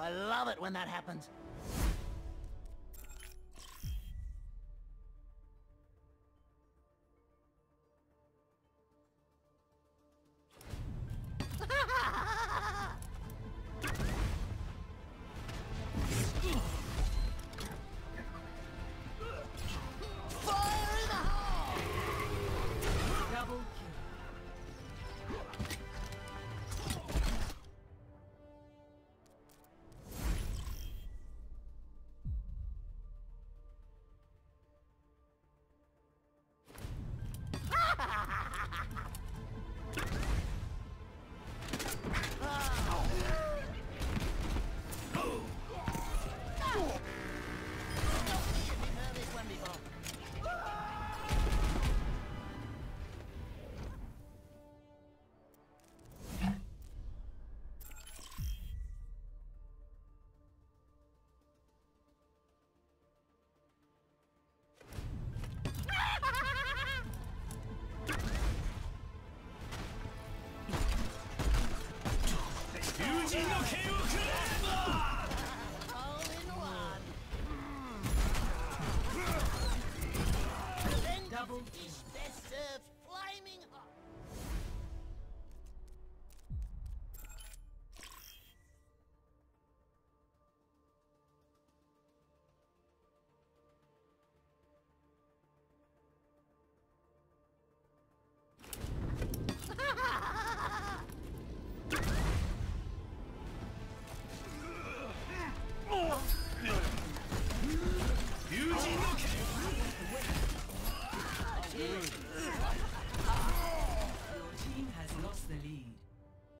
I love it when that happens. Double dish best served flaming hot. Your team has lost the lead.